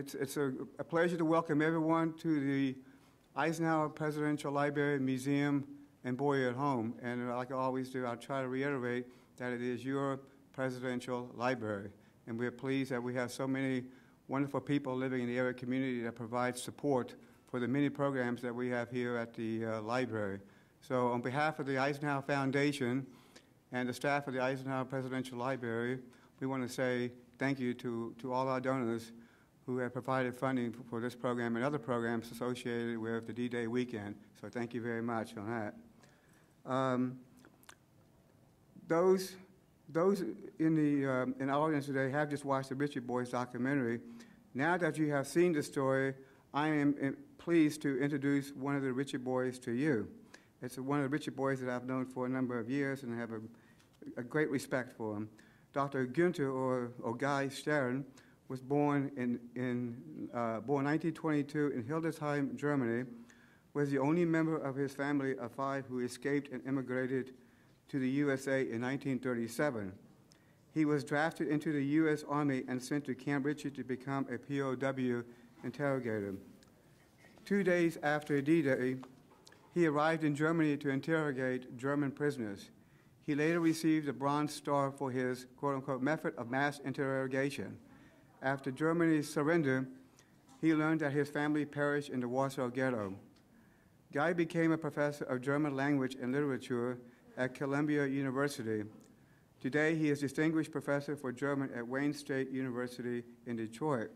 it's it's a, a pleasure to welcome everyone to the Eisenhower Presidential Library, Museum, and Boyhood Home. And like I always do, I'll try to reiterate that it is your presidential library. And we're pleased that we have so many wonderful people living in the area community that provide support for the many programs that we have here at the uh, library. So on behalf of the Eisenhower Foundation and the staff of the Eisenhower Presidential Library, we want to say thank you to, to all our donors who have provided funding for, this program and other programs associated with the D-Day weekend. So thank you very much on that. Um, those, those in the, um, in audience today have just watched the Ritchie Boys documentary. Now that you have seen the story, I am uh, pleased to introduce one of the Ritchie Boys to you. It's one of the Ritchie Boys that I've known for a number of years and have a, a great respect for him. Dr. Günther or, or Guy Stern was born in, in uh, born 1922 in Hildesheim, Germany, was the only member of his family of five who escaped and immigrated to the USA in 1937. He was drafted into the U.S. Army and sent to Camp Ritchie to become a POW interrogator. Two days after D-Day, he arrived in Germany to interrogate German prisoners. He later received the Bronze Star for his quote-unquote method of mass interrogation. After Germany's surrender, he learned that his family perished in the Warsaw Ghetto. Guy became a professor of German language and literature at Columbia University. Today, he is Distinguished Professor for German at Wayne State University in Detroit.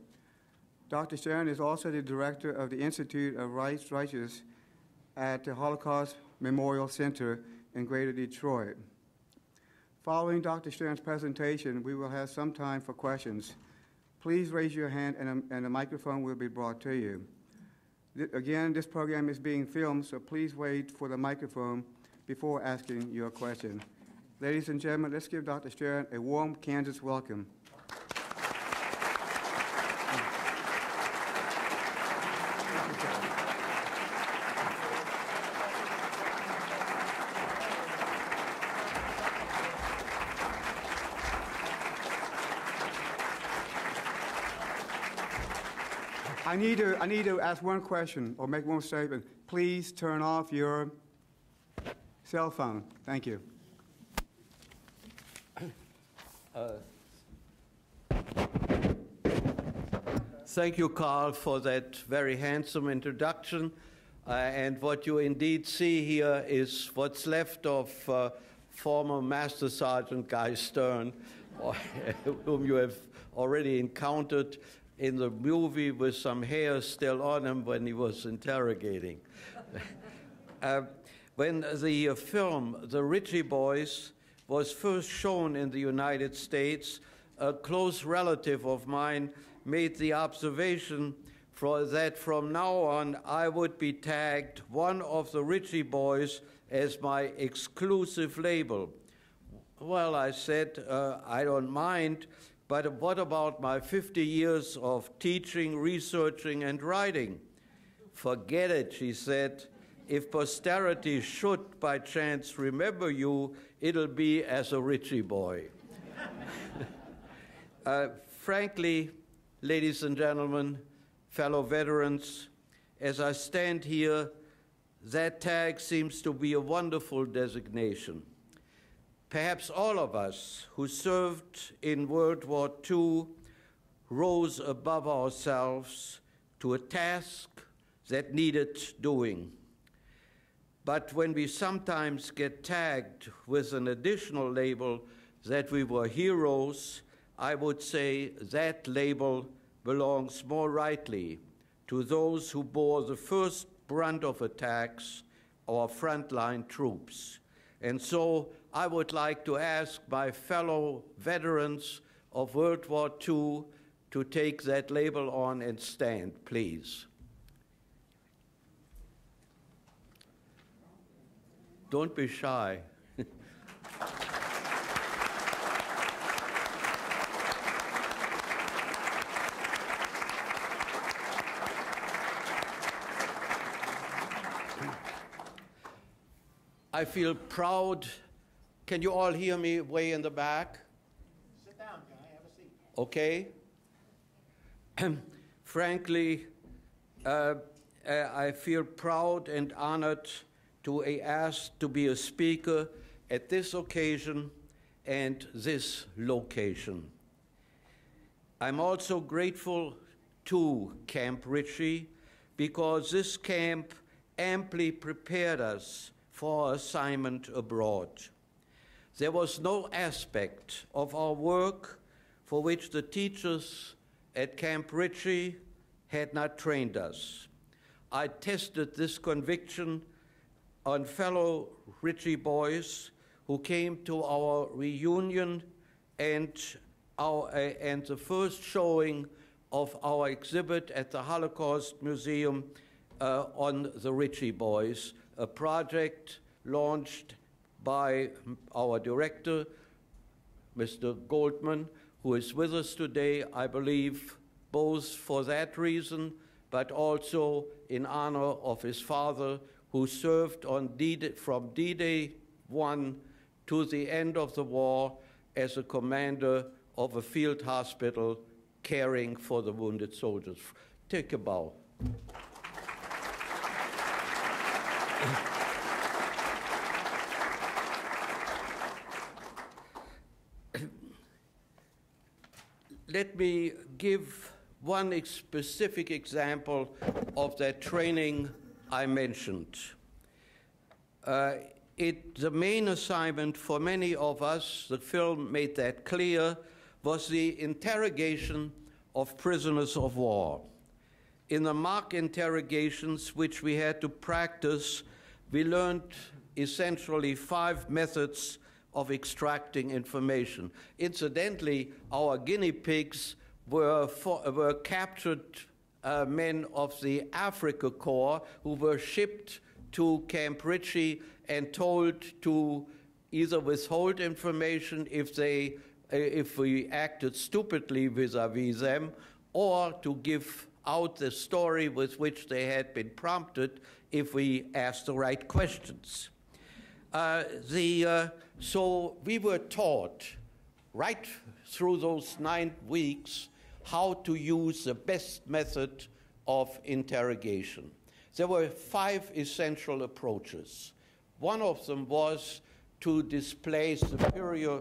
Dr. Stern is also the director of the Institute of Rights Righteous at the Holocaust Memorial Center in Greater Detroit. Following Dr. Stern's presentation, we will have some time for questions. Please raise your hand and a, and a microphone will be brought to you. Th again, this program is being filmed, so please wait for the microphone before asking your question. Ladies and gentlemen, let's give Dr. Stern a warm Kansas welcome. I need to, I need to ask one question or make one statement. Please turn off your cell phone. Thank you. Thank you, Carl, for that very handsome introduction. Uh, and what you indeed see here is what's left of uh, former Master Sergeant Guy Stern, whom you have already encountered in the movie with some hair still on him when he was interrogating. uh, when the uh, film The Ritchie Boys was first shown in the United States, a close relative of mine made the observation that from now on I would be tagged one of the Ritchie Boys as my exclusive label. Well, I said, uh, I don't mind, but what about my 50 years of teaching, researching, and writing? Forget it, she said. If posterity should by chance remember you, it'll be as a Ritchie boy. uh, frankly, ladies and gentlemen, fellow veterans, as I stand here, that tag seems to be a wonderful designation. Perhaps all of us who served in World War II rose above ourselves to a task that needed doing. But when we sometimes get tagged with an additional label that we were heroes, I would say that label belongs more rightly to those who bore the first brunt of attacks, our frontline troops. And so I would like to ask my fellow veterans of World War II to take that label on and stand, please. Don't be shy. I feel proud can you all hear me way in the back? Sit down, Guy. Have a seat. Okay. frankly, uh, uh, I feel proud and honored to be asked to be a speaker at this occasion and this location. I'm also grateful to Camp Ritchie because this camp amply prepared us for assignment abroad. There was no aspect of our work for which the teachers at Camp Ritchie had not trained us. I tested this conviction on fellow Ritchie boys who came to our reunion and, our, uh, and the first showing of our exhibit at the Holocaust Museum uh, on the Ritchie Boys, a project launched by our director, Mr. Goldman, who is with us today, I believe, both for that reason, but also in honor of his father, who served on D from D-Day 1 to the end of the war as a commander of a field hospital caring for the wounded soldiers. Take a bow. Let me give one specific example of that training I mentioned. Uh, it, the main assignment for many of us, the film made that clear, was the interrogation of prisoners of war. In the mock interrogations, which we had to practice, we learned essentially five methods of extracting information. Incidentally, our guinea pigs were, for, were captured uh, men of the Afrika Korps who were shipped to Camp Ritchie and told to either withhold information if they uh, if we acted stupidly vis-a-vis them or to give out the story with which they had been prompted if we ask the right questions. Uh, the, uh, so we were taught right through those nine weeks how to use the best method of interrogation. There were five essential approaches. One of them was to display superior,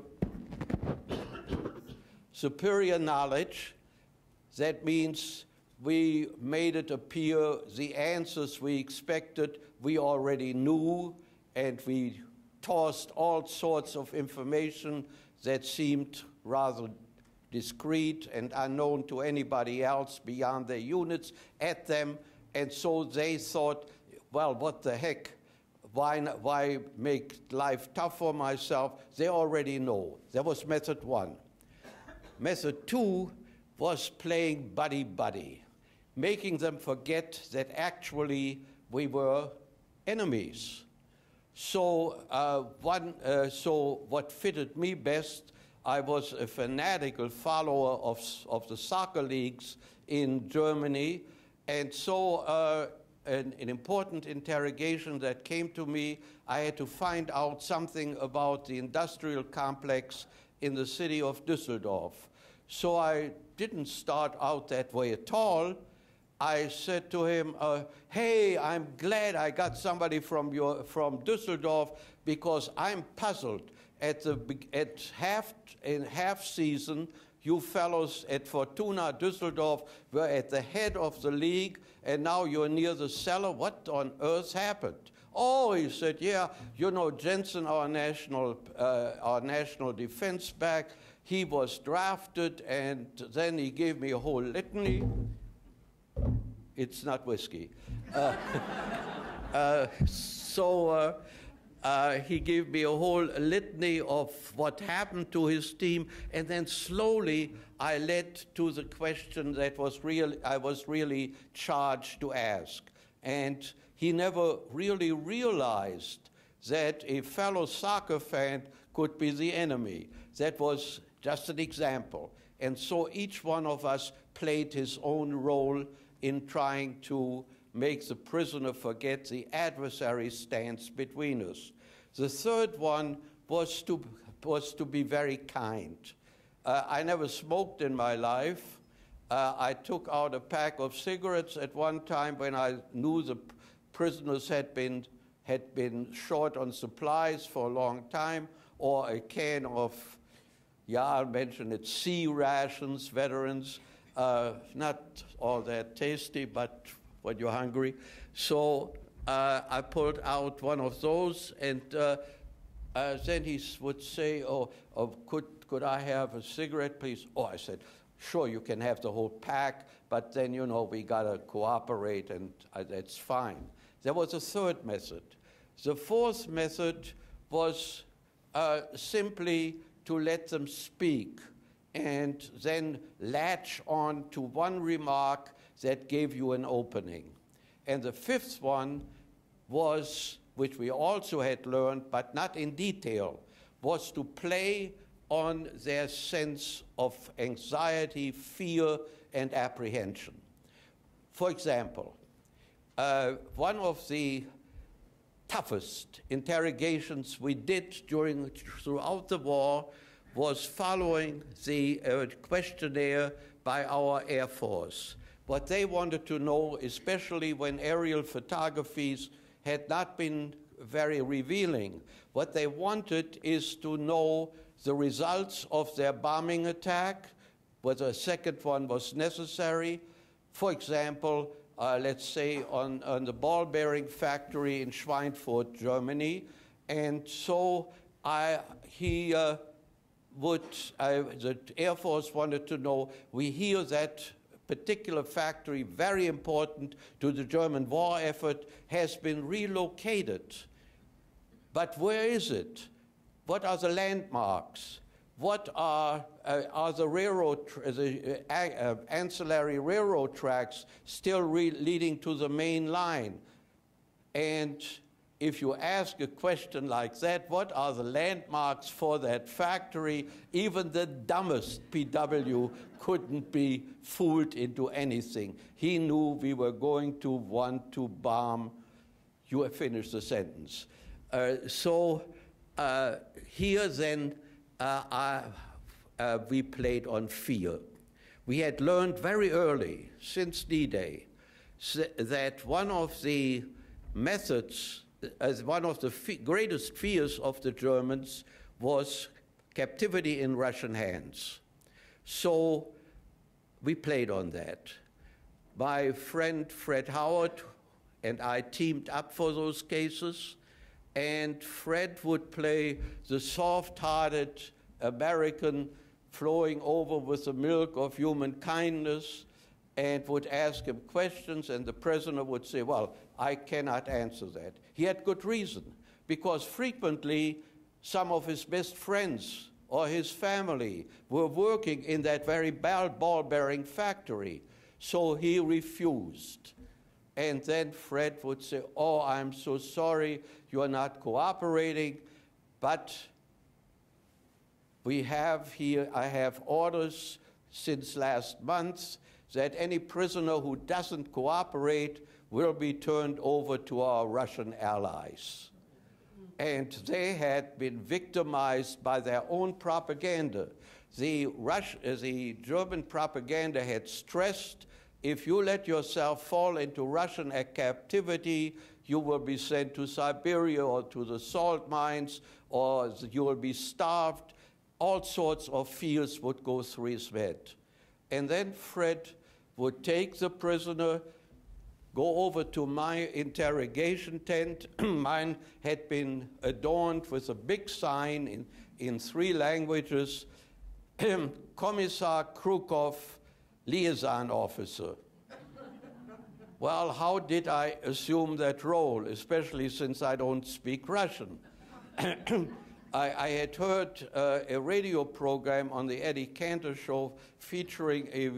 superior knowledge. That means we made it appear the answers we expected we already knew, and we tossed all sorts of information that seemed rather discreet and unknown to anybody else beyond their units at them. And so they thought, well, what the heck? Why, why make life tough for myself? They already know. That was method one. Method two was playing buddy buddy, making them forget that actually we were enemies. So, uh, one, uh, so what fitted me best I was a fanatical follower of, of the soccer leagues in Germany. And so, uh, an, an, important interrogation that came to me, I had to find out something about the industrial complex in the city of Düsseldorf. So, I didn't start out that way at all. I said to him, uh, Hey, I'm glad I got somebody from, your, from Düsseldorf because I'm puzzled at the at half in half season, you fellows at Fortuna Düsseldorf were at the head of the league, and now you're near the cellar. What on earth happened? Oh, he said, yeah, you know Janes, our national uh, our national defense back. He was drafted, and then he gave me a whole litany. It's not whiskey. Uh, uh, so uh, he gave me a whole litany of what happened to his team, and then slowly I led to the question that was real, I was really charged to ask. And he never really realized that a fellow soccer fan could be the enemy. That was just an example. And so each one of us played his own role in trying to make the prisoner forget the adversary stands between us. The third one was to, was to be very kind. Uh, I never smoked in my life, Uh, I took out a pack of cigarettes at one time when I knew the prisoners had been, had been short on supplies for a long time, or a can of, yeah, I'll mention it, C rations, veterans. Uh, not all that tasty, but when you're hungry. So uh, I pulled out one of those, and uh, uh then he would say, oh, oh, could, could I have a cigarette, please? Oh, I said, sure, you can have the whole pack, but then, you know, we got to cooperate, and uh, that's fine. There was a third method. The fourth method was simply to let them speak and then latch on to one remark that gave you an opening. And the fifth one was, which we also had learned, but not in detail, was to play on their sense of anxiety, fear, and apprehension. For example, uh, one of the toughest interrogations we did during throughout the war was following the uh, questionnaire by our Air Force. What they wanted to know, especially when aerial photographies had not been very revealing, what they wanted is to know the results of their bombing attack, whether a second one was necessary. For example, uh, let's say on, on the ball bearing factory in Schweinfurt, Germany. And so I, he uh, would, the Air Force wanted to know, we hear that particular factory, very important to the German war effort, has been relocated. But where is it? What are the landmarks? What are, uh, are the railroad, the uh, uh, ancillary railroad tracks still leading to the main line? And if you ask a question like that, what are the landmarks for that factory? Even the dumbest PW couldn't be fooled into anything. He knew we were going to want to bomb. You have finished the sentence. Uh, so uh, here then, uh, uh we played on fear. We had learned very early, since D-Day, that one of the methods as one of the greatest fears of the Germans was captivity in Russian hands. So we played on that. My friend Fred Howard and I teamed up for those cases, and Fred would play the soft hearted American flowing over with the milk of human kindness and would ask him questions, and the prisoner would say, Well, I cannot answer that. He had good reason, because frequently some of his best friends or his family were working in that very ball bearing factory. So he refused. And then Fred would say, Oh, I'm so sorry, you are not cooperating, but we have here, I have orders since last month that any prisoner who doesn't cooperate will be turned over to our Russian allies. And they had been victimized by their own propaganda. The, the German propaganda had stressed if you let yourself fall into Russian captivity, you will be sent to Siberia or to the salt mines, or you will be starved. All sorts of fears would go through his head. And then Fred would take the prisoner, go over to my interrogation tent. Mine had been adorned with a big sign in, in three languages Kommissar Krukov, liaison officer. well, how did I assume that role, especially since I don't speak Russian? I, I had heard uh, a radio program on the Eddie Cantor show featuring a,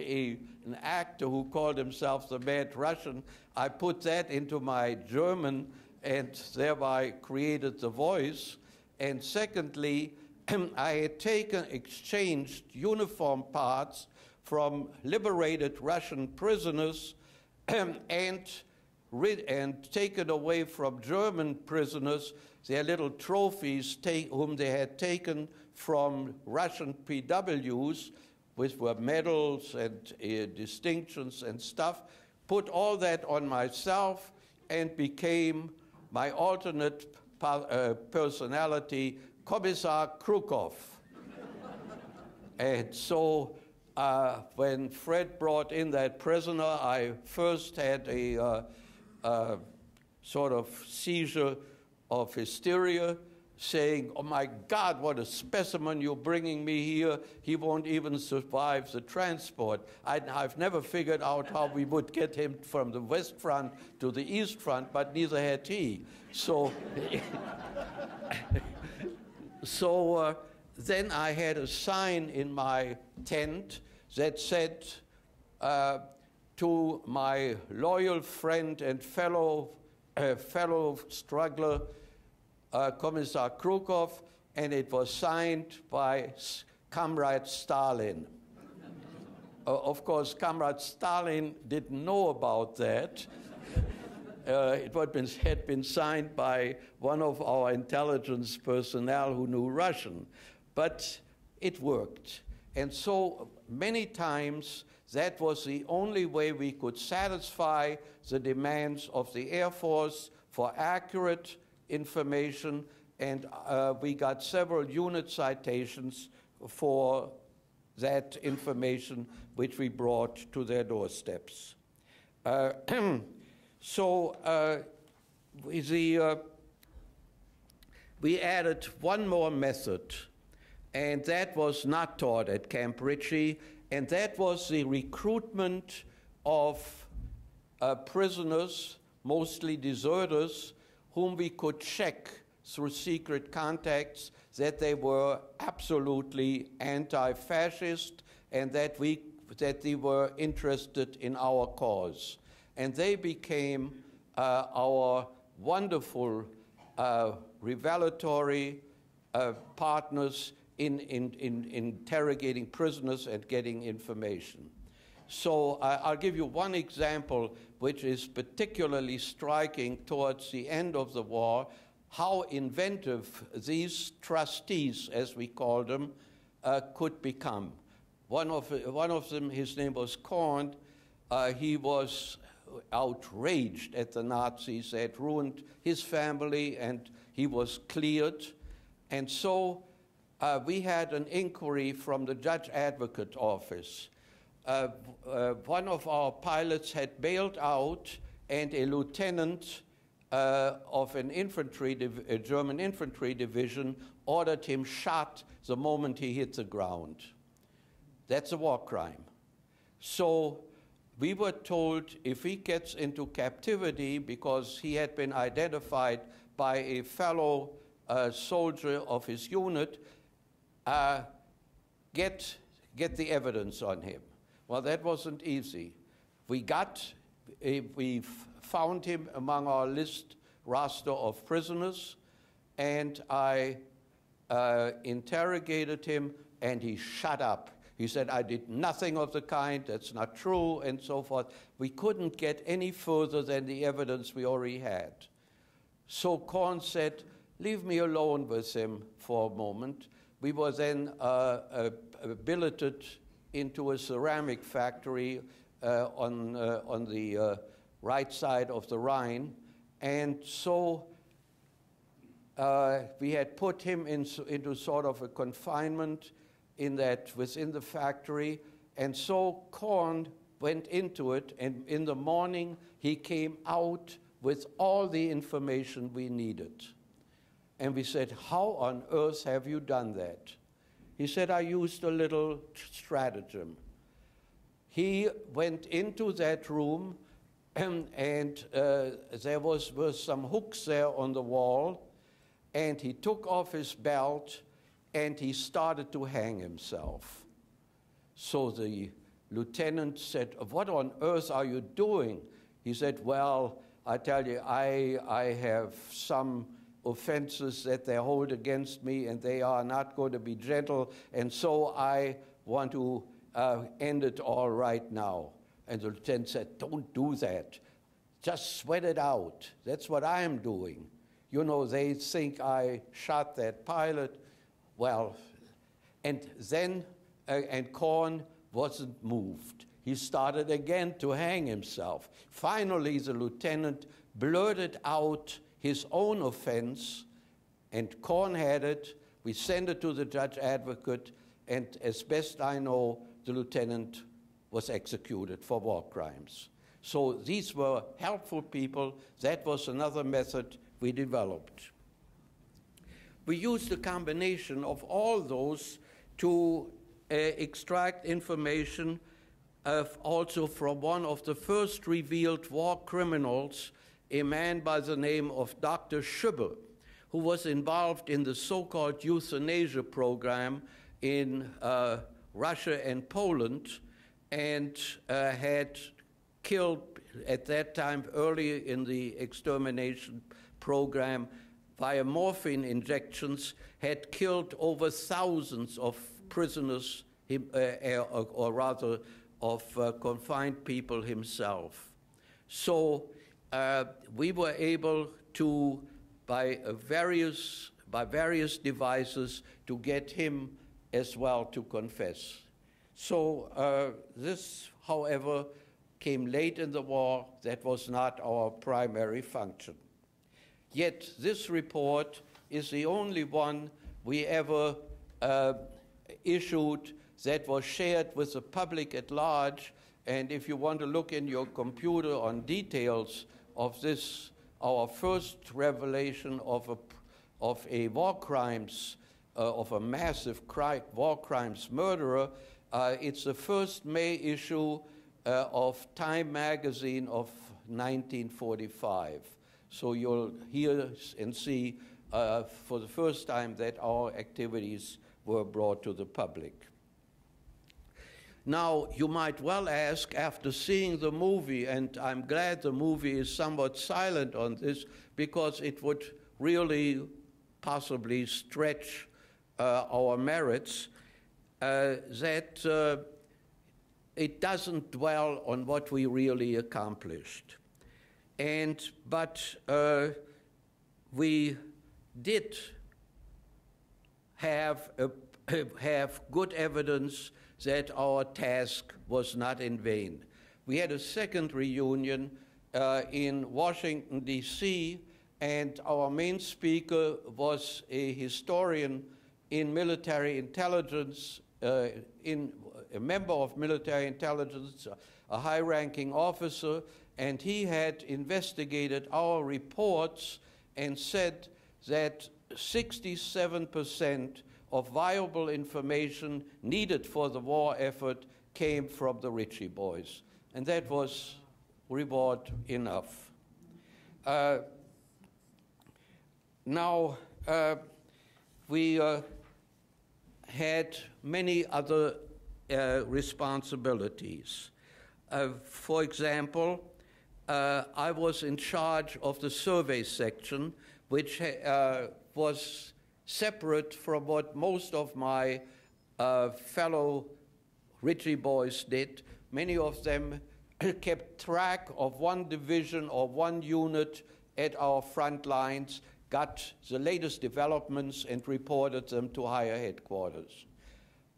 a, an actor who called himself the Mad Russian. I put that into my German and thereby created the voice. And secondly, I had taken, exchanged uniform parts from liberated Russian prisoners and, and taken away from German prisoners their little trophies whom they had taken from Russian PWs which were medals and uh, distinctions and stuff, put all that on myself and became my alternate uh, personality, Commissar Krukov. and so uh, when Fred brought in that prisoner, I first had a uh, uh, sort of seizure of hysteria, saying, Oh my God, what a specimen you're bringing me here. He won't even survive the transport. I, have never figured out how we would get him from the West Front to the East Front, but neither had he. So, so uh, then I had a sign in my tent that said, uh, to my loyal friend and fellow, uh, fellow struggler, uh, Commissar Krukov, and it was signed by Comrade Stalin. uh, of course, Comrade Stalin didn't know about that. Uh, it been, had been signed by one of our intelligence personnel who knew Russian. But it worked. And so many times that was the only way we could satisfy the demands of the Air Force for accurate information, and uh, we got several unit citations for that information which we brought to their doorsteps. Uh, so uh, the, uh, we added one more method, and that was not taught at Camp Ritchie, and that was the recruitment of uh, prisoners, mostly deserters, whom we could check through secret contacts that they were absolutely anti-fascist and that we that they were interested in our cause. And they became uh, our wonderful uh, revelatory uh, partners in, in, in interrogating prisoners and getting information. So uh, I'll give you one example which is particularly striking towards the end of the war, how inventive these trustees, as we call them, uh, could become. One of, one of them, his name was Korn, uh, he was outraged at the Nazis. They had ruined his family and he was cleared. And so uh, we had an inquiry from the judge advocate office. Uh, uh, one of our pilots had bailed out, and a lieutenant uh, of an infantry, a German infantry division, ordered him shot the moment he hit the ground. That's a war crime. So we were told if he gets into captivity because he had been identified by a fellow uh, soldier of his unit, uh, get, get the evidence on him. Well, that wasn't easy. We got, we found him among our list roster of prisoners, and I uh, interrogated him, and he shut up. He said, I did nothing of the kind, that's not true, and so forth. We couldn't get any further than the evidence we already had. So Korn said, Leave me alone with him for a moment. We were then uh, uh, billeted into a ceramic factory uh, on, uh, on the uh, right side of the Rhine. And so uh, we had put him in, into sort of a confinement in that within the factory. And so Korn went into it, and in the morning he came out with all the information we needed. And we said, How on earth have you done that? He said, I used a little stratagem. He went into that room, and, uh, there was, was some hooks there on the wall, and he took off his belt and he started to hang himself. So the lieutenant said, What on earth are you doing? He said, Well, I tell you, I, I have some offenses that they hold against me, and they are not going to be gentle, and so I want to uh, end it all right now. And the lieutenant said, Don't do that. Just sweat it out. That's what I'm doing. You know, they think I shot that pilot. Well, and then uh, and Korn wasn't moved. He started again to hang himself. Finally, the lieutenant blurted out his own offense, and it. We sent it to the judge advocate, and as best I know, the lieutenant was executed for war crimes. So these were helpful people. That was another method we developed. We used a combination of all those to uh, extract information also from one of the first revealed war criminals, a man by the name of Dr. Schubbe, who was involved in the so called euthanasia program in uh, Russia and Poland and uh, had killed at that time early in the extermination program via morphine injections had killed over thousands of prisoners uh, or, or, rather of uh, confined people himself so uh, we were able to by various by various devices to get him as well to confess so uh, this however came late in the war. That was not our primary function. Yet this report is the only one we ever uh, issued that was shared with the public at large. And if you want to look in your computer on details of this, our first revelation of a, of a war crimes, uh, of a massive cri- war crimes murderer, uh, it's the first May issue uh, of Time magazine of 1945. So you'll hear and see uh, for the first time that our activities were brought to the public. Now, you might well ask, after seeing the movie, and I'm glad the movie is somewhat silent on this because it would really possibly stretch uh, our merits, uh, that uh, it doesn't dwell on what we really accomplished. And, but uh, we did have, a, have good evidence that our task was not in vain. We had a second reunion uh, in Washington, D.C., and our main speaker was a historian in military intelligence uh, in a member of military intelligence, a high ranking officer, and he had investigated our reports and said that 67% of viable information needed for the war effort came from the Ritchie boys. And that was reward enough. Uh, now, uh, we uh, had many other uh, responsibilities. Uh, for example, uh, I was in charge of the survey section, which was separate from what most of my uh, fellow Ritchie boys did. Many of them kept track of one division or one unit at our front lines, got the latest developments, and reported them to higher headquarters.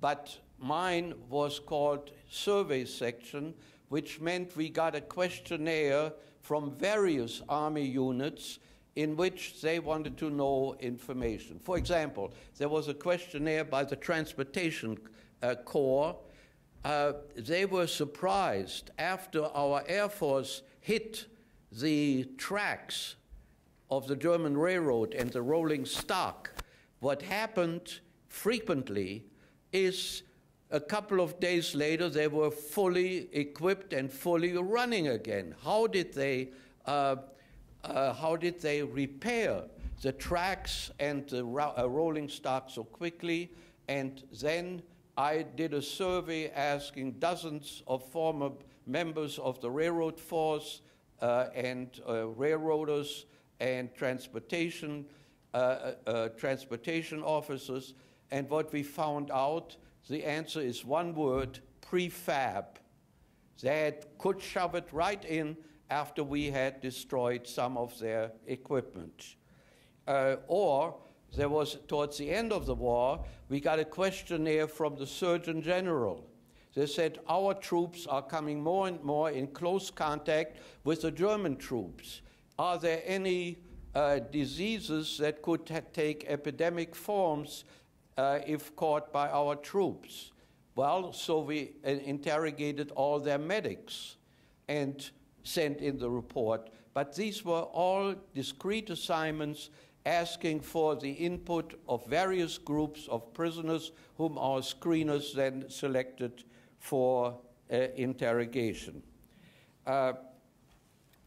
But mine was called survey section, which meant we got a questionnaire from various army units in which they wanted to know information. For example, there was a questionnaire by the Transportation uh, Corps. Uh, they were surprised after our Air Force hit the tracks of the German railroad and the rolling stock. What happened frequently is a couple of days later, they were fully equipped and fully running again. How did they, uh, uh, how did they repair the tracks and the ro- uh, rolling stock so quickly? And then I did a survey asking dozens of former members of the railroad force uh, and uh, railroaders and transportation, uh, transportation officers. And what we found out the answer is one word prefab. They could shove it right in after we had destroyed some of their equipment. Uh, or there was, towards the end of the war, we got a questionnaire from the Surgeon General. They said, Our troops are coming more and more in close contact with the German troops. Are there any uh, diseases that could take epidemic forms uh, if caught by our troops? Well, so we uh, interrogated all their medics and sent in the report. But these were all discrete assignments asking for the input of various groups of prisoners whom our screeners then selected for uh, interrogation. Uh,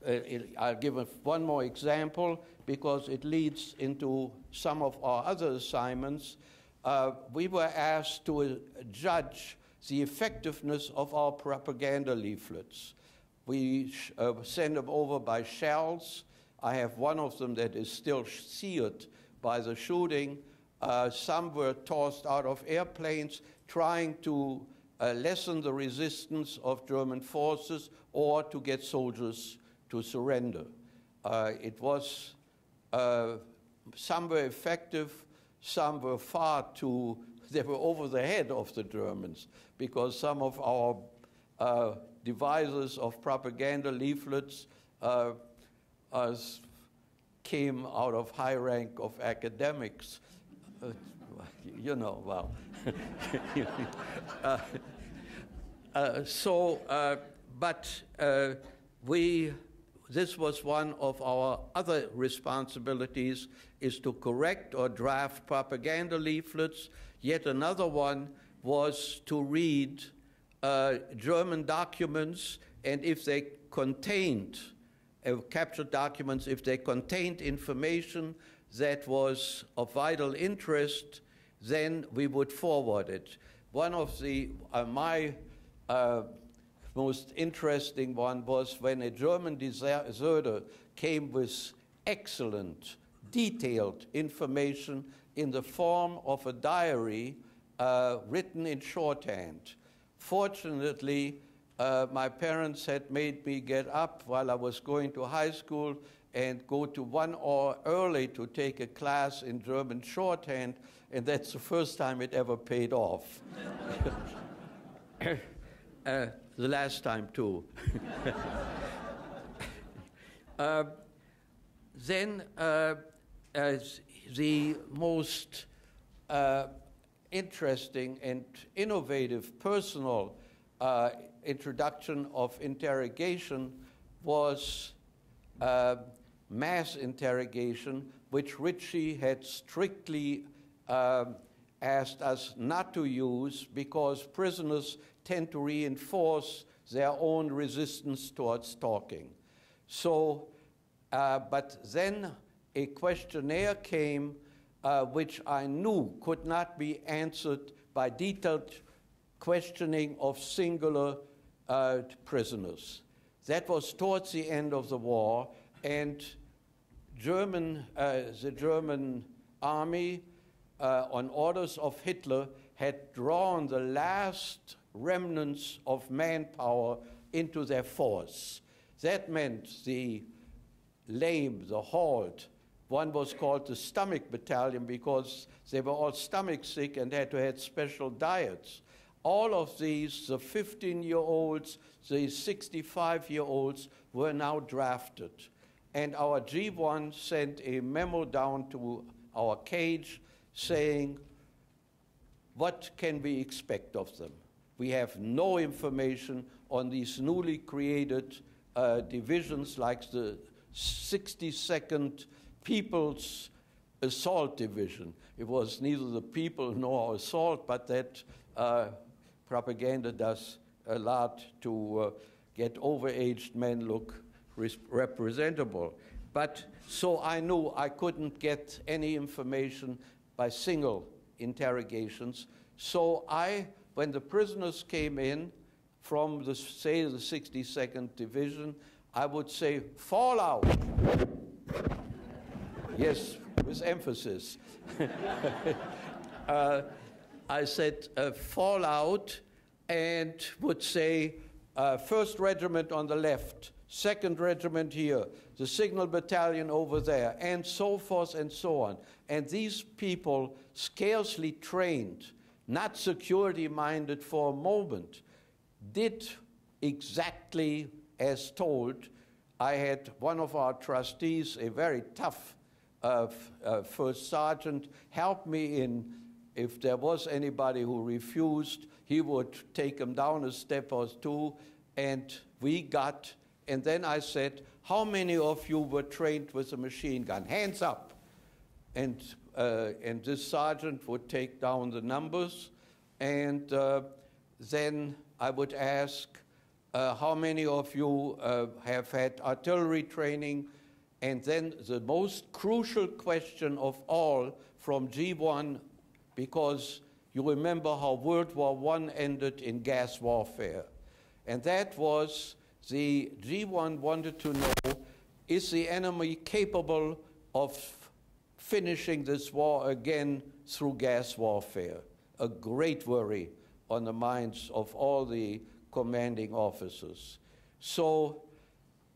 uh I'll give one more example because it leads into some of our other assignments. Uh, we were asked to uh, judge the effectiveness of our propaganda leaflets. We uh, send them over by shells I have one of them that is still seared by the shooting. Uh, some were tossed out of airplanes trying to uh, lessen the resistance of German forces or to get soldiers to surrender. Uh, it was, uh, some were effective, some were far too, they were over the head of the Germans because some of our devisers of propaganda leaflets uh, as came out of high rank of academics. Uh, you know, well. uh, uh, so, uh, but uh, we, this was one of our other responsibilities, is to correct or draft propaganda leaflets. Yet another one was to read German documents, and if they contained uh, captured documents, if they contained information that was of vital interest, then we would forward it. One of the, uh, my uh, most interesting one was when a German deserter came with excellent, detailed information in the form of a diary uh, written in shorthand. Fortunately, uh, my parents had made me get up while I was going to high school and go to one hour early to take a class in German shorthand, and that's the first time it ever paid off. uh, the last time, too. uh, then, uh, the most uh, interesting and innovative personal uh, introduction of interrogation was uh, mass interrogation, which Ritchie had strictly uh, asked us not to use because prisoners tend to reinforce their own resistance towards talking. So, uh, but then a questionnaire came uh, which I knew could not be answered by detailed questioning of singular uh, prisoners. That was towards the end of the war, and German, uh, the German army, uh, on orders of Hitler, had drawn the last remnants of manpower into their force. That meant the lame, the halt. One was called the stomach battalion because they were all stomach sick and had to have special diets all of these, the 15 year olds, the 65 year olds, were now drafted. And our G1 sent a memo down to our cage saying, What can we expect of them? We have no information on these newly created uh, divisions like the 62nd People's Assault Division. It was neither the people nor assault, but that uh, propaganda does a lot to uh, get overaged men look representable. But so I knew I couldn't get any information by single interrogations. So I, when the prisoners came in from the, say, the 62nd Division, I would say, fall out. Yes, with emphasis. uh, I said uh, fall out and would say uh, first regiment on the left, 2nd Regiment here, the Signal Battalion over there, and so forth and so on. And these people, scarcely trained, not security minded for a moment, did exactly as told. I had one of our trustees, a very tough first sergeant, help me in if there was anybody who refused, he would take him down a step or two, and we got. And then I said, How many of you were trained with a machine gun? Hands up. And, uh, and this sergeant would take down the numbers, and uh, then I would ask, uh, How many of you uh, have had artillery training? And then the most crucial question of all from G1 because you remember how World War I ended in gas warfare. And that was the G1 wanted to know is the enemy capable of finishing this war again through gas warfare? A great worry on the minds of all the commanding officers. So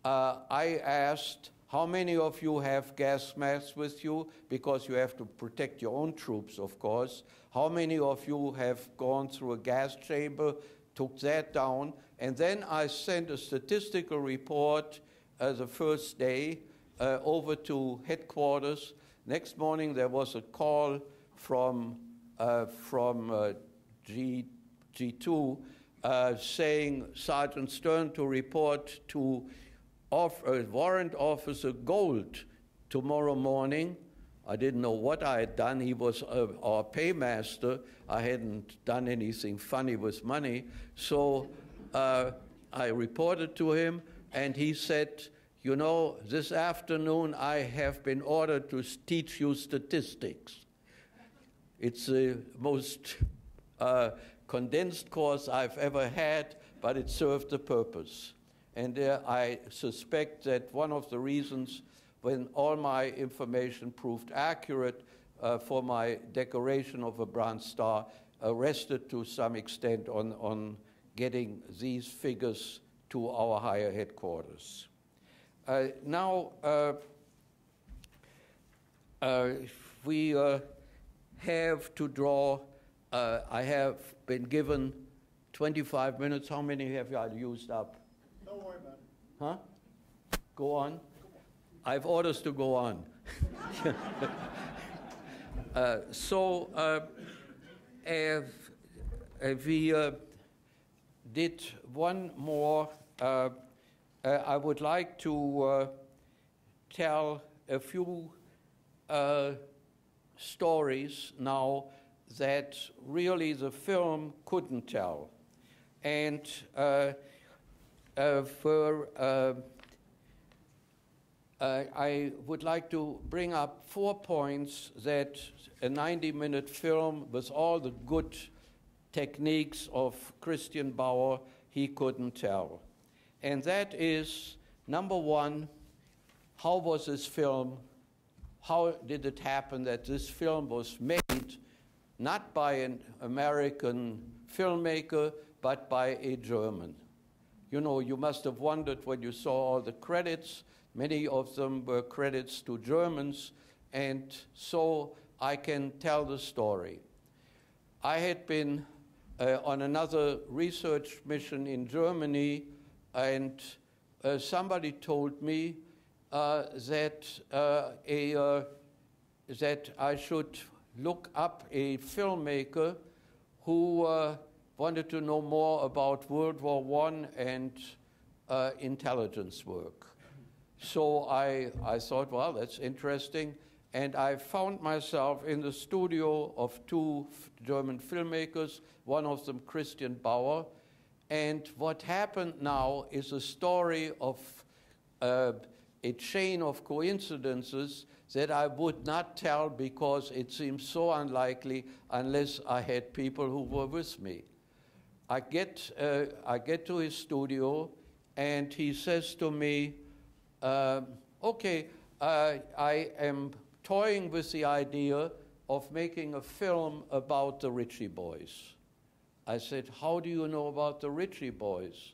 uh, I asked how many of you have gas masks with you? Because you have to protect your own troops, of course. How many of you have gone through a gas chamber, took that down? And then I sent a statistical report uh, the first day uh, over to headquarters. Next morning, there was a call from, uh, from uh, G, G2 uh, saying Sergeant Stern to report to off, warrant officer Gold tomorrow morning. I didn't know what I had done. He was our paymaster. I hadn't done anything funny with money. So uh, I reported to him, and he said, You know, this afternoon I have been ordered to teach you statistics. It's the most uh, condensed course I've ever had, but it served the purpose. And uh, I suspect that one of the reasons when all my information proved accurate uh, for my decoration of a Bronze Star uh, rested to some extent on, on getting these figures to our higher headquarters. Uh, now, uh, uh, we have to draw, I have been given 25 minutes. How many have I used up? Don't worry about it. Huh? Go on. I have orders to go on. uh, so, uh, we uh, did one more, uh, uh, I would like to uh, tell a few stories now that really the film couldn't tell. And uh, for uh, I would like to bring up four points that a 90 minute film with all the good techniques of Christian Bauer he couldn't tell. And that is number one, how was this film? How did it happen that this film was made not by an American filmmaker, but by a German? You know, you must have wondered when you saw all the credits. Many of them were credits to Germans, and so I can tell the story. I had been uh, on another research mission in Germany, and uh, somebody told me uh, that, uh, a, uh, that I should look up a filmmaker who uh, wanted to know more about World War I and uh, intelligence work. So I, I thought, well, that's interesting. And I found myself in the studio of two German filmmakers, one of them Christian Bauer. And what happened now is a story of uh, a chain of coincidences that I would not tell because it seems so unlikely unless I had people who were with me. I get, uh, I get to his studio, and he says to me, uh, Okay, uh, I am toying with the idea of making a film about the Ritchie boys. I said, How do you know about the Ritchie boys?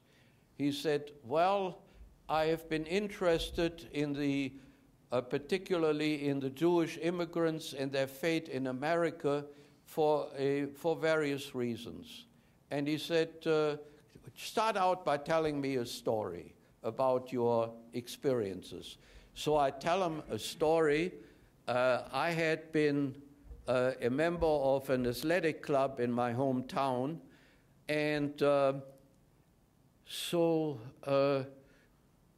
He said, Well, I have been interested in the, uh, particularly in the Jewish immigrants and their fate in America for, a, for various reasons. And he said, uh, start out by telling me a story about your experiences. So I tell him a story. Uh, I had been uh, a member of an athletic club in my hometown, and uh, so uh,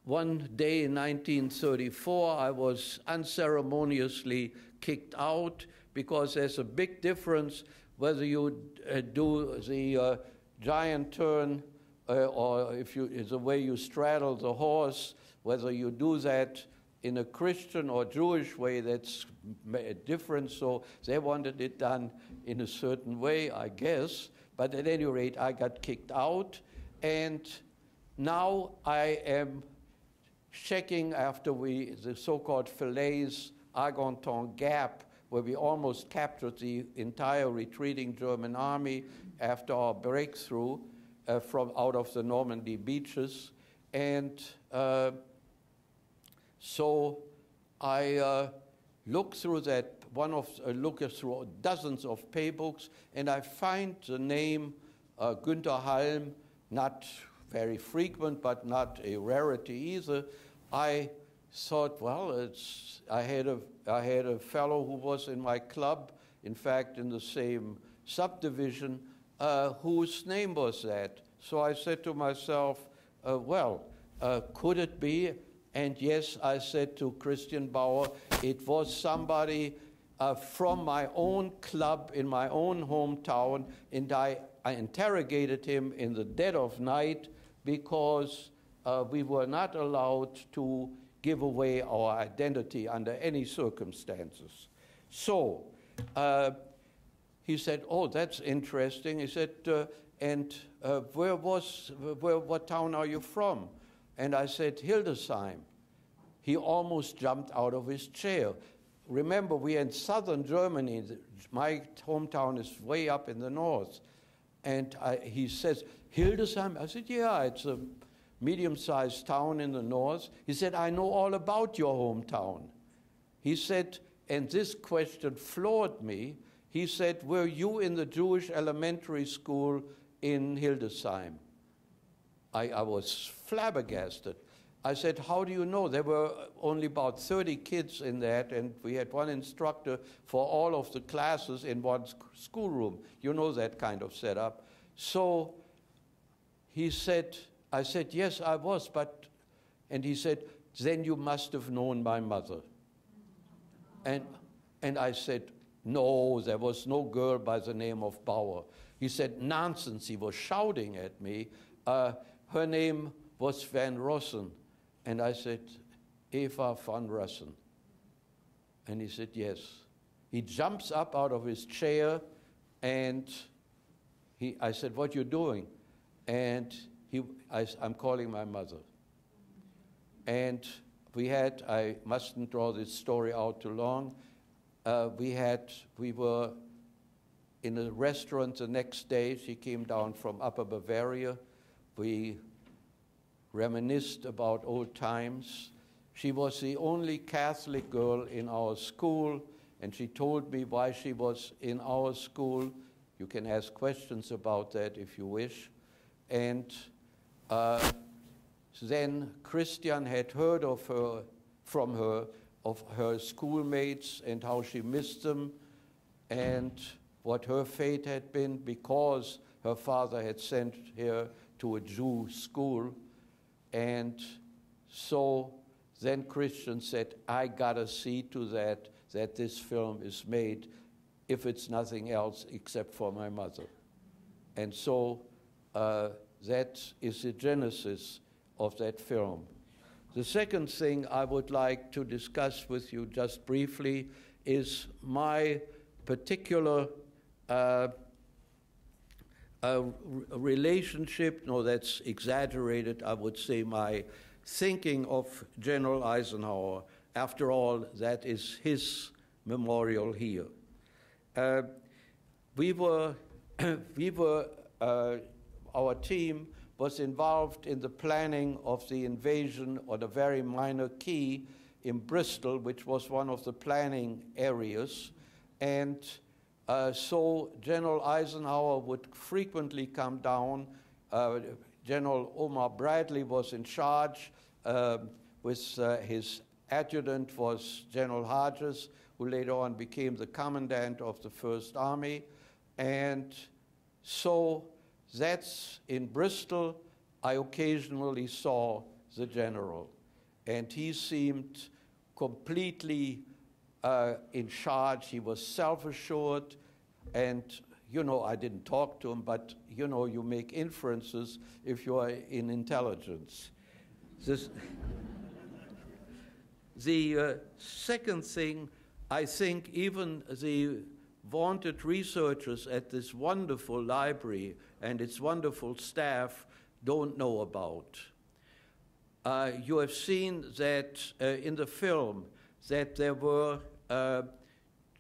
one day in 1934, I was unceremoniously kicked out because there's a big difference whether you uh, do the uh, giant turn uh, or if you, the way you straddle the horse, whether you do that in a Christian or Jewish way, that's different. So they wanted it done in a certain way, I guess. But at any rate, I got kicked out. And now I am checking after we, the so called Falaise Argentan Gap, where we almost captured the entire retreating German army after our breakthrough uh, from out of the Normandy beaches. And uh, so I uh, look through that one of uh, look through dozens of paybooks, and I find the name uh, Günther Halm not very frequent, but not a rarity either. I thought, well, it's, I, had a, I had a fellow who was in my club, in fact, in the same subdivision, uh, whose name was that. So I said to myself, uh, well, uh, could it be? And yes, I said to Christian Bauer, it was somebody uh, from my own club in my own hometown, and I, I interrogated him in the dead of night because uh, we were not allowed to give away our identity under any circumstances. So uh, he said, Oh, that's interesting. He said, uh, And uh, where was, where, what town are you from? And I said, Hildesheim. He almost jumped out of his chair. Remember, we're in southern Germany. My hometown is way up in the north. And I, he says, Hildesheim? I said, Yeah, it's a medium sized town in the north. He said, I know all about your hometown. He said, and this question floored me. He said, Were you in the Jewish elementary school in Hildesheim? I, I was flabbergasted. I said, How do you know? There were only about 30 kids in that, and we had one instructor for all of the classes in one schoolroom. You know that kind of setup. So he said, I said, Yes, I was, but, and he said, Then you must have known my mother. And, and I said, No, there was no girl by the name of Bauer. He said, Nonsense. He was shouting at me. Uh, her name was Van Rossen. And I said, Eva van Rossen. And he said, Yes. He jumps up out of his chair and he, I said, What you doing? And he, I, am calling my mother. And we had, I mustn't draw this story out too long. Uh, we had, we were in a restaurant the next day. She came down from Upper Bavaria. We reminisced about old times. She was the only Catholic girl in our school, and she told me why she was in our school. You can ask questions about that if you wish. And uh, then Christian had heard of her, from her, of her schoolmates and how she missed them and what her fate had been because her father had sent her to a Jew school. And so then Christian said, I gotta see to that that this film is made, if it's nothing else except for my mother. And so uh, that is the genesis of that film. The second thing I would like to discuss with you just briefly is my particular uh, relationship, no, that's exaggerated, I would say my thinking of General Eisenhower. After all, that is his memorial here. Uh, we were, we were uh, our team was involved in the planning of the invasion on a very minor key in Bristol, which was one of the planning areas. And uh, so General Eisenhower would frequently come down. Uh, General Omar Bradley was in charge uh, with his adjutant was General Hodges, who later on became the commandant of the First Army. And so that's in Bristol. I occasionally saw the general, and he seemed completely uh, in charge. He was self assured, and you know, I didn't talk to him, but you know, you make inferences if you are in intelligence. This the uh, second thing, I think even the vaunted researchers at this wonderful library and its wonderful staff don't know about. Uh, you have seen that uh, in the film that there were uh,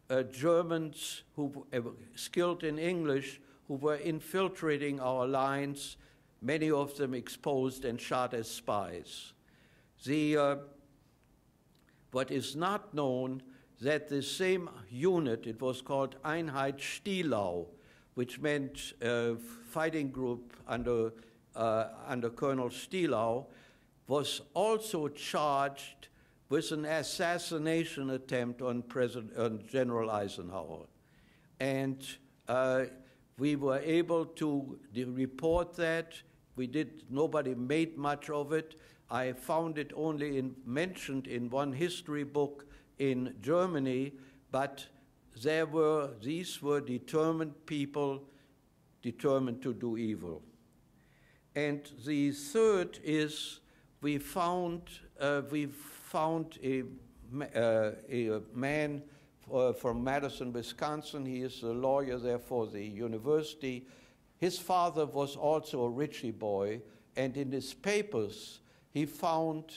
uh Germans who were skilled in English who were infiltrating our lines, many of them exposed and shot as spies. The uh, what is not known that the same unit, it was called Einheit Stielau, which meant a fighting group under, uh, under Colonel Stielau, was also charged with an assassination attempt on, President, on General Eisenhower. And uh, we were able to report that. We did, nobody made much of it. I found it only in, mentioned in one history book in Germany, but there were, these were determined people determined to do evil. And the third is we found, uh, we found a, uh, a man uh, from Madison, Wisconsin. He is a lawyer there for the university. His father was also a Ritchie boy, and in his papers, he found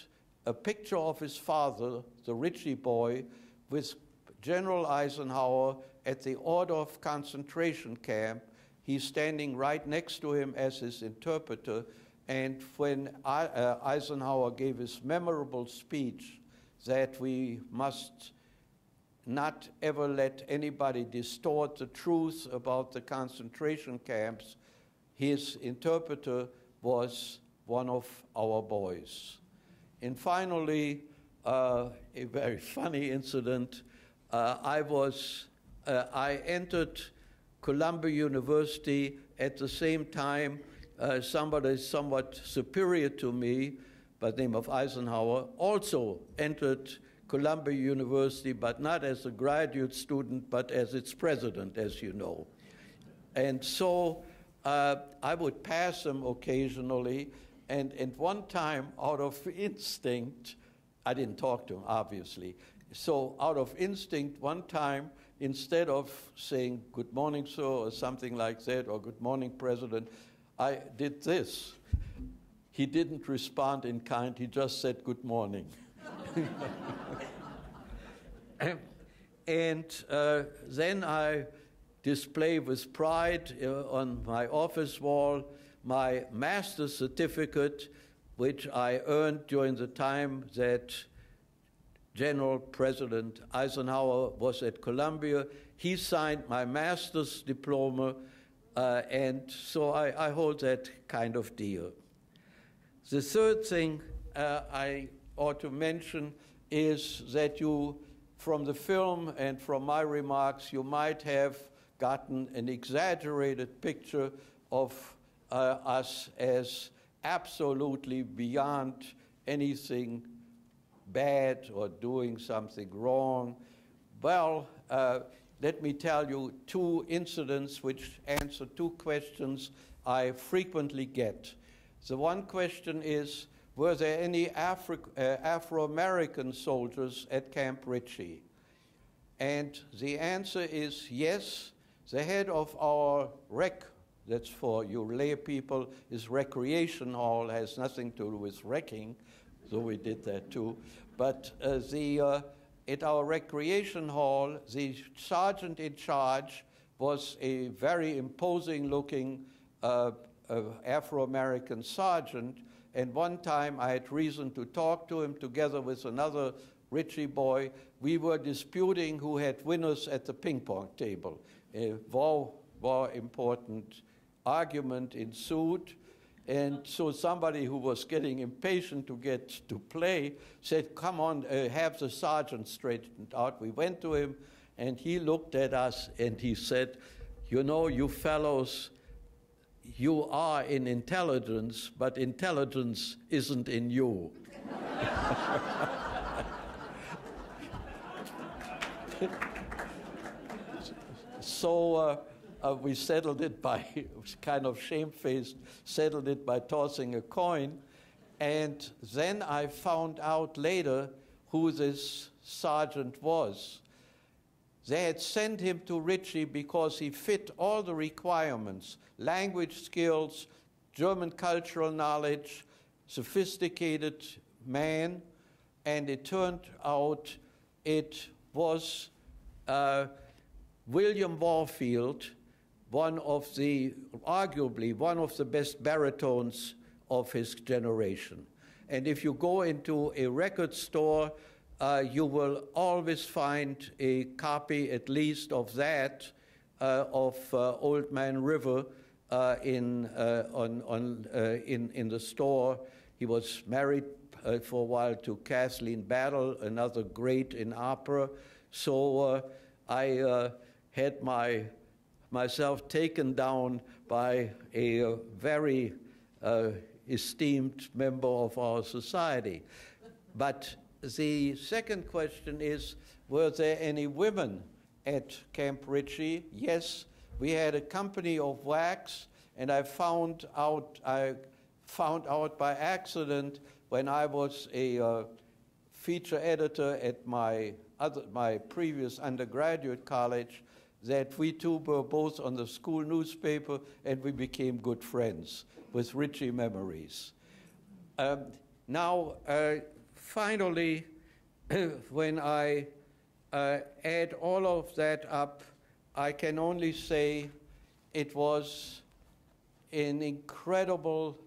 a picture of his father, the Ritchie boy, with General Eisenhower at the Ohrdruf concentration camp. He's standing right next to him as his interpreter. And when uh, Eisenhower gave his memorable speech that we must not ever let anybody distort the truth about the concentration camps, his interpreter was one of our boys. And finally, uh, a very funny incident. Uh, I was, uh, I entered Columbia University at the same time uh, somebody somewhat superior to me by the name of Eisenhower also entered Columbia University, but not as a graduate student, but as its president, as you know. And so uh, I would pass him occasionally, and, at one time, out of instinct, I didn't talk to him, obviously. So, out of instinct, one time, instead of saying, Good morning, sir, or something like that, or Good morning, President, I did this. He didn't respond in kind, he just said, Good morning. and uh, then I display with pride uh, on my office wall my master's certificate, which I earned during the time that General President Eisenhower was at Columbia. He signed my master's diploma, uh, and so I, I, hold that kind of deal. The third thing uh, I ought to mention is that you, from the film and from my remarks, you might have gotten an exaggerated picture of us as absolutely beyond anything bad or doing something wrong. Well, uh, let me tell you two incidents which answer two questions I frequently get. The one question is Were there any Afri- uh, Afro American soldiers at Camp Ritchie? And the answer is yes. The head of our rec that's for you lay people, is recreation hall, has nothing to do with wrecking, so we did that too. But uh, the, uh, at our recreation hall, the sergeant in charge was a very imposing looking uh, Afro American sergeant. And one time I had reason to talk to him together with another Ritchie boy. We were disputing who had winners at the ping pong table. A very, very important argument ensued. And so somebody who was getting impatient to get to play said, Come on, uh, have the sergeant straightened out. We went to him, and he looked at us and he said, You know, you fellows, you are in intelligence, but intelligence isn't in you. so, uh, uh, we settled it by kind of shamefaced, settled it by tossing a coin. And then I found out later who this sergeant was. They had sent him to Ritchie because he fit all the requirements language skills, German cultural knowledge, sophisticated man. And it turned out it was uh, William Warfield one of the, arguably, one of the best baritones of his generation. And if you go into a record store, uh, you will always find a copy, at least, of that, uh, of uh, Old Man River uh, in, uh, on, on, uh, in, in the store. He was married for a while to Kathleen Battle, another great in opera. So I had my myself taken down by a uh, very uh, esteemed member of our society. But the second question is were there any women at Camp Ritchie? Yes, we had a company of WACs, and I found out, I found out by accident when I was a uh, feature editor at my, other, my previous undergraduate college that we two were both on the school newspaper and we became good friends with Ritchie memories. Um, now, uh, finally, when I uh, add all of that up, I can only say it was an incredible,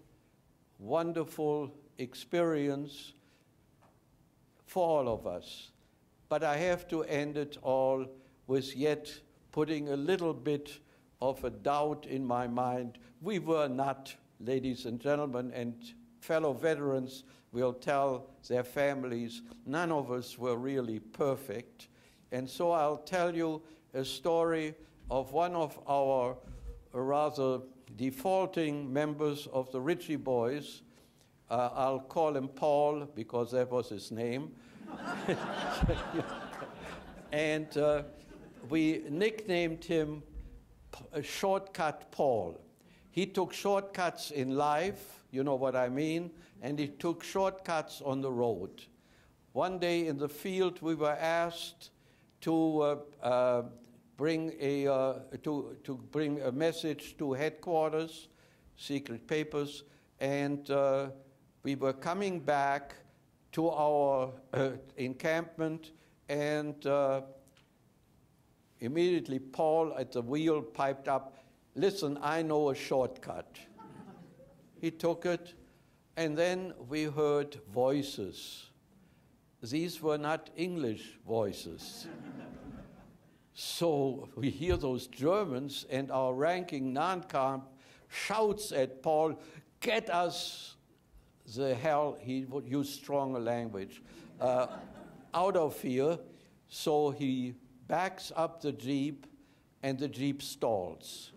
wonderful experience for all of us. But I have to end it all with yet putting a little bit of a doubt in my mind. We were not, ladies and gentlemen, and fellow veterans will tell their families, none of us were really perfect. And so I'll tell you a story of one of our rather defaulting members of the Ritchie Boys. Uh, I'll call him Paul because that was his name. and uh, we nicknamed him Shortcut Paul. He took shortcuts in life, you know what I mean, and he took shortcuts on the road. One day in the field, we were asked to uh, uh, bring a uh, to to bring a message to headquarters, secret papers, and uh, we were coming back to our uh, encampment, and uh, Immediately, Paul at the wheel piped up, Listen, I know a shortcut. he took it, and then we heard voices. These were not English voices. so we hear those Germans, and our ranking noncom shouts at Paul, Get us the hell, he would use stronger language, uh, out of here. So he backs up the Jeep, and the Jeep stalls.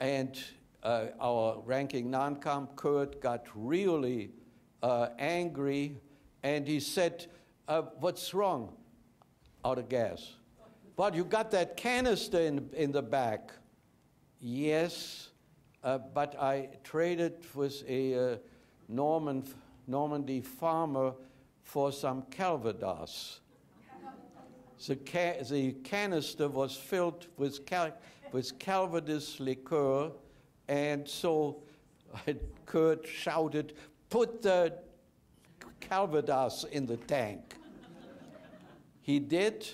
and uh, our ranking noncom, Kurt, got really uh, angry, and he said, uh, What's wrong? Out of gas. But you got that canister in, in the back. Yes, uh, but I traded with a uh, Norman, Normandy farmer for some Calvados. The, ca- the canister was filled with, cal- with Calvados liqueur, and so Kurt shouted, Put the Calvados in the tank. he did,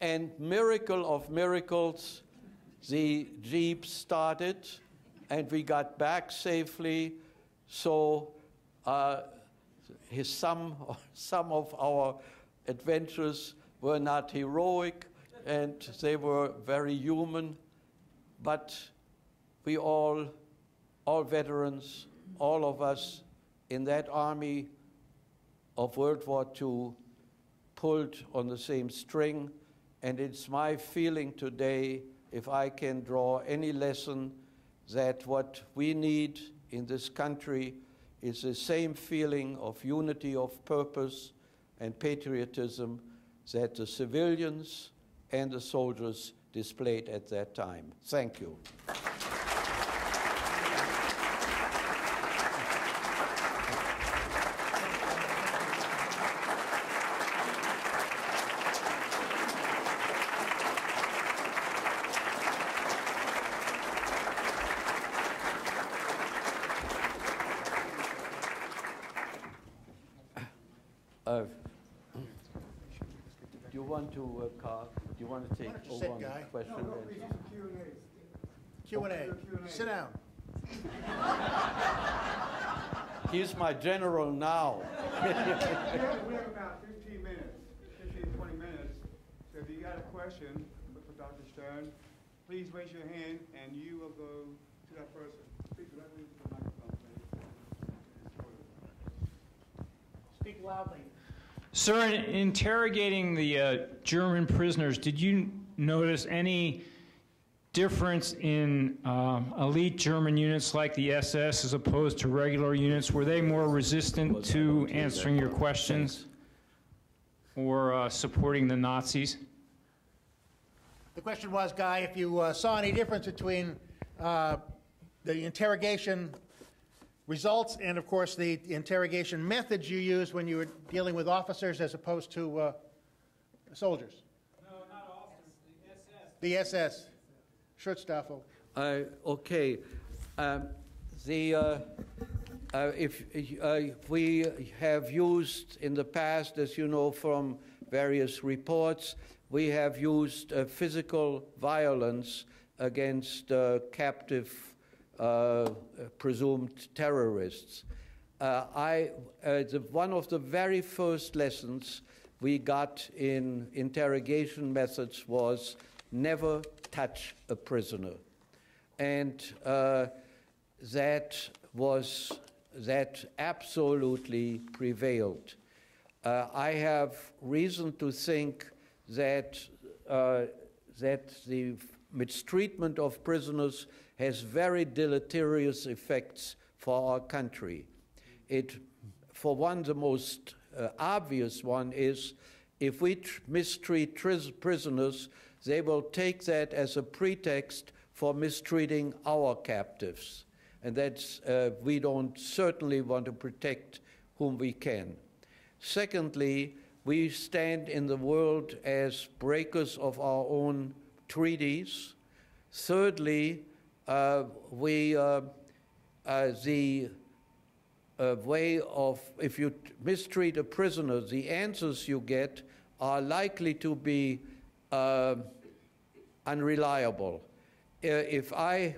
and miracle of miracles, the Jeep started, and we got back safely. So uh, his, some, some of our adventures were not heroic and they were very human, but we all, all veterans, all of us in that army of World War II pulled on the same string. And it's my feeling today, if I can draw any lesson, that what we need in this country is the same feeling of unity of purpose and patriotism that the civilians and the soldiers displayed at that time. Thank you. Uh, do you want to, uh, Carl, do you want to take Why don't you over sit, on the Guy? question? and- Q and A. Sit down. He's my general now. We have, we have about 15 minutes, 15, 20 minutes. So if you got a question for Dr. Stern, please raise your hand and you will go to that person. Speak directly to the microphone, please. Speak loudly. Sir, in interrogating the uh, German prisoners, did you notice any difference in um, elite German units like the SS as opposed to regular units? Were they more resistant to answering your questions or uh, supporting the Nazis? The question was, Guy, if you uh, saw any difference between uh, the interrogation results and, of course, the interrogation methods you used when you were dealing with officers as opposed to uh, soldiers. No, not officers, the SS. The SS. Schutzstaffel. Uh, okay. Um, the, uh, uh, if uh, we have used in the past, as you know from various reports, we have used uh, physical violence against uh, captive presumed terrorists. I, the, one of the very first lessons we got in interrogation methods was never touch a prisoner. And uh, that was, that absolutely prevailed. Uh, I have reason to think that, uh, that the mistreatment of prisoners has very deleterious effects for our country. It, for one, the most uh, obvious one is if we tr- mistreat prisoners, they will take that as a pretext for mistreating our captives. And that's, uh, we don't certainly want to protect whom we can. Secondly, we stand in the world as breakers of our own treaties. Thirdly, uh, we, uh, uh, the uh, way of, if you mistreat a prisoner, the answers you get are likely to be uh, unreliable. If I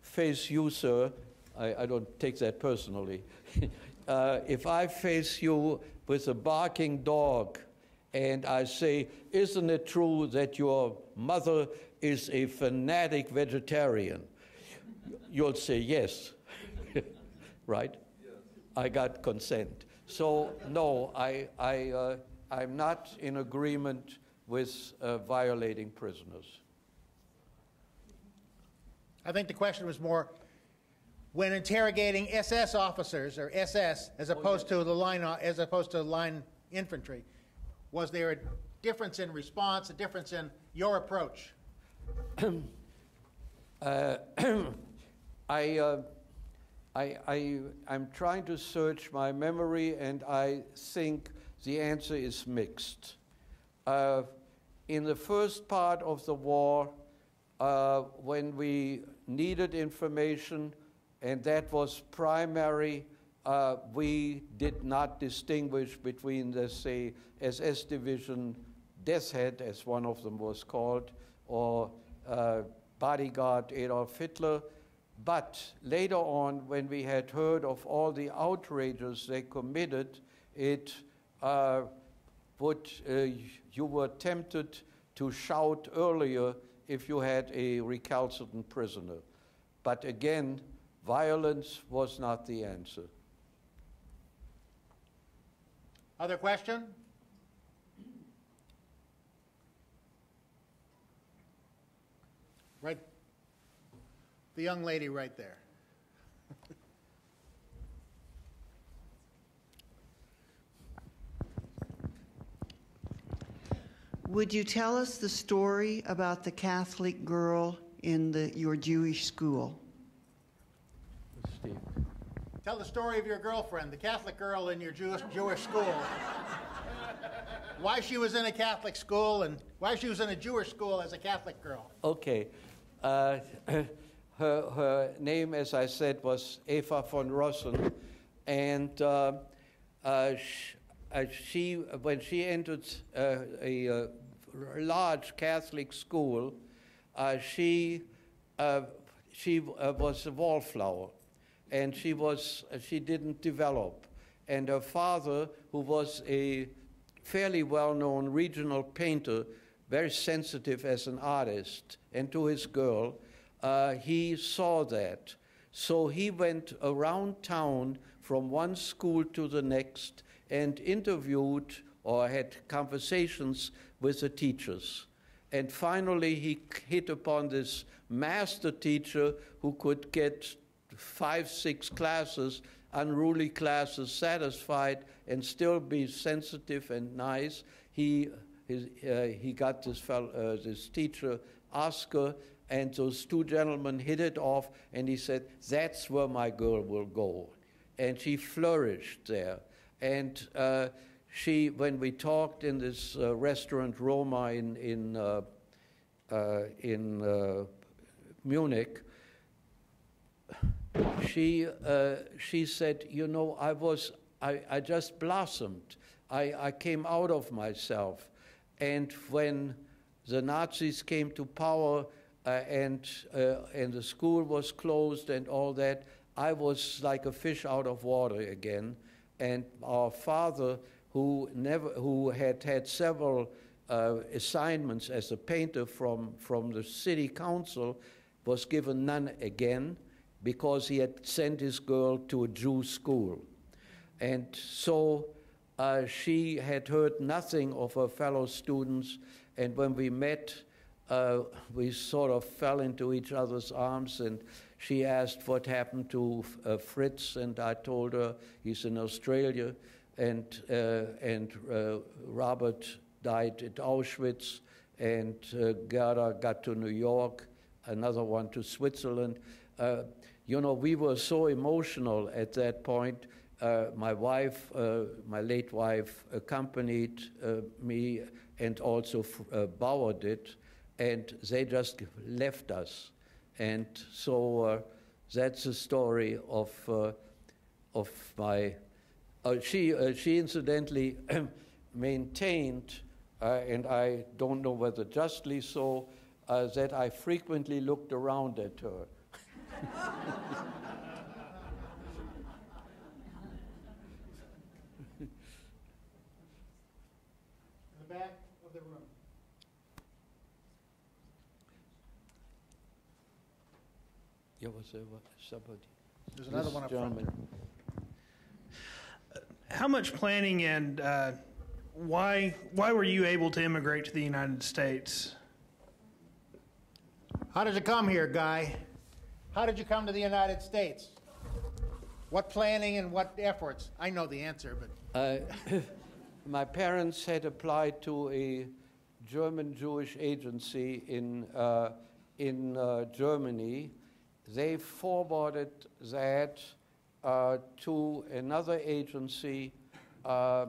face you, sir, I, I don't take that personally. uh, if I face you with a barking dog and I say, Isn't it true that your mother is a fanatic vegetarian? You'll say yes, right? I got consent. So, no, I, I, uh, I'm not in agreement with uh, violating prisoners. I think the question was more when interrogating SS officers or SS as opposed to the line as opposed to line infantry. Was there a difference in response, a difference in your approach? Uh, I, uh, I, I, I'm trying to search my memory, and I think the answer is mixed. Uh, in the first part of the war, uh, when we needed information, and that was primary, uh, we did not distinguish between the, say, SS Division Death Head, as one of them was called, or uh, bodyguard Adolf Hitler. But later on, when we had heard of all the outrages they committed, it would, uh, you were tempted to shout earlier if you had a recalcitrant prisoner. But again, violence was not the answer. Other question? Right, the young lady right there. Would you tell us the story about the Catholic girl in the, your Jewish school? Steve. Tell the story of your girlfriend, the Catholic girl in your Jewish, Jewish school. why she was in a Catholic school and why she was in a Jewish school as a Catholic girl. Okay. Uh, her, her name, as I said, was Eva von Rossen. And uh, uh, sh- uh, she, when she entered uh, a, uh, large Catholic school, uh, she, uh, she uh, was a wallflower, and she was uh, she didn't develop. And her father, who was a fairly well-known regional painter, very sensitive as an artist, and to his girl, uh, he saw that. So he went around town from one school to the next and interviewed or had conversations with the teachers. And finally, he hit upon this master teacher who could get five, six classes, unruly classes, satisfied and still be sensitive and nice. He, his, uh, he got this, fellow, uh, this teacher, Oscar, and those two gentlemen hit it off, and he said, That's where my girl will go. And she flourished there. And uh, she, when we talked in this uh, restaurant Roma in, in, uh, uh in uh, Munich, she, uh, she said, You know, I, was, I, I just blossomed. I, I came out of myself. And when the Nazis came to power and, and the school was closed and all that, I was like a fish out of water again. And our father, who, never, who had had several uh, assignments as a painter from, from the city council, was given none again because he had sent his girl to a Jew school. And so uh, she had heard nothing of her fellow students, and when we met, uh, we sort of fell into each other's arms, and she asked what happened to uh, Fritz, and I told her he's in Australia, and, uh, and uh, Robert died at Auschwitz, and uh, Gerda got to New York, another one to Switzerland. You know, we were so emotional at that point. Uh, my wife, uh, my late wife, accompanied uh, me and also Bauer did, and they just left us. And so uh, that's the story of, uh, of my. she, she incidentally maintained, and I don't know whether justly so, that I frequently looked around at her in the back of the room. Yeah, was there somebody? There's another This one up front. gentleman. How much planning and uh, why why were you able to immigrate to the United States? How did you come here, Guy? How did you come to the United States? What planning and what efforts? I know the answer, but. Uh, my parents had applied to a German Jewish agency in, uh, in uh, Germany. They forwarded that uh, to another agency uh,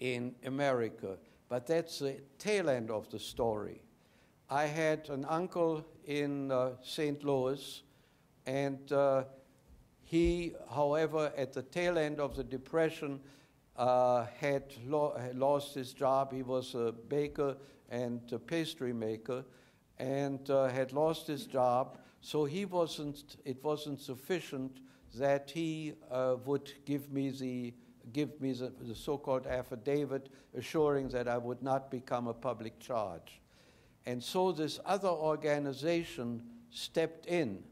in America. But that's the tail end of the story. I had an uncle in uh, St. Louis, and uh, he, however, at the tail end of the Depression, uh, had, lo- had lost his job. He was a baker and a pastry maker, and uh, had lost his job, so he wasn't, it wasn't sufficient that he uh, would give me the give me the, the so-called affidavit assuring that I would not become a public charge. And so this other organization stepped in,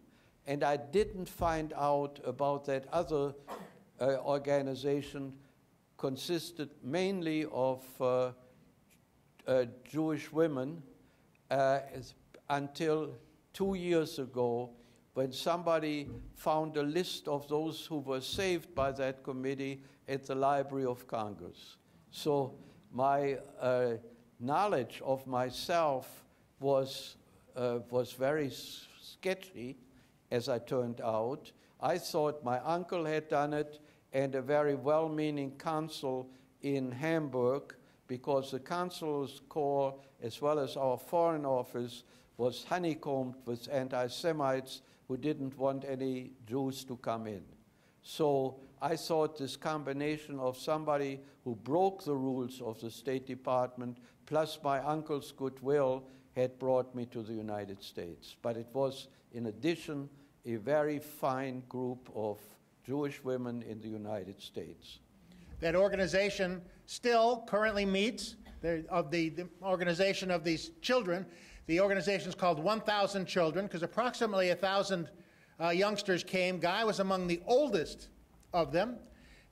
and I didn't find out about that other uh, organization consisted mainly of uh, uh, Jewish women uh, until two years ago when somebody found a list of those who were saved by that committee at the Library of Congress. So my uh, knowledge of myself was, uh, was very sketchy, as I turned out. I thought my uncle had done it and a very well meaning consul in Hamburg, because the consul's corps, as well as our foreign office, was honeycombed with anti Semites who didn't want any Jews to come in. So I thought this combination of somebody who broke the rules of the State Department plus my uncle's goodwill had brought me to the United States. But it was, in addition, a very fine group of Jewish women in the United States. That organization still currently meets, of the, the organization of these children. The organization is called 1,000 Children because approximately 1,000 uh, youngsters came. Guy was among the oldest of them.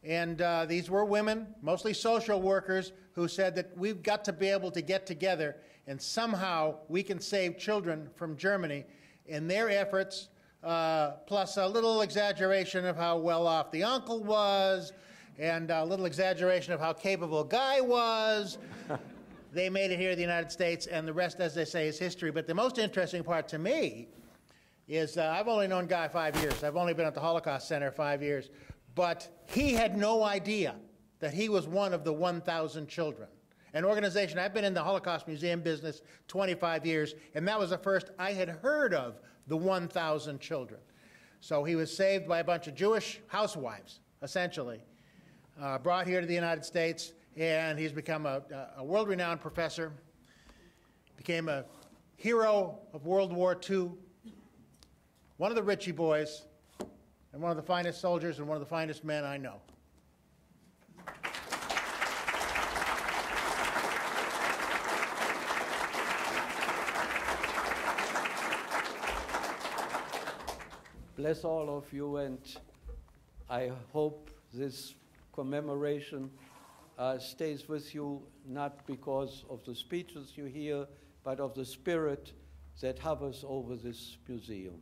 And uh, these were women, mostly social workers, who said that we've got to be able to get together and somehow we can save children from Germany. In their efforts, uh, plus a little exaggeration of how well off the uncle was, and a little exaggeration of how capable Guy was. They made it here in the United States, and the rest, as they say, is history. But the most interesting part to me is uh, I've only known Guy five years. I've only been at the Holocaust Center five years. But he had no idea that he was one of the 1,000 children. An organization, I've been in the Holocaust Museum business 25 years, and that was the first I had heard of the 1,000 children. So he was saved by a bunch of Jewish housewives, essentially, uh, brought here to the United States, and he's become a, a world renowned professor, became a hero of World War II, one of the Ritchie boys, and one of the finest soldiers and one of the finest men I know. Bless all of you, and I hope this commemoration uh, stays with you not because of the speeches you hear, but of the spirit that hovers over this museum.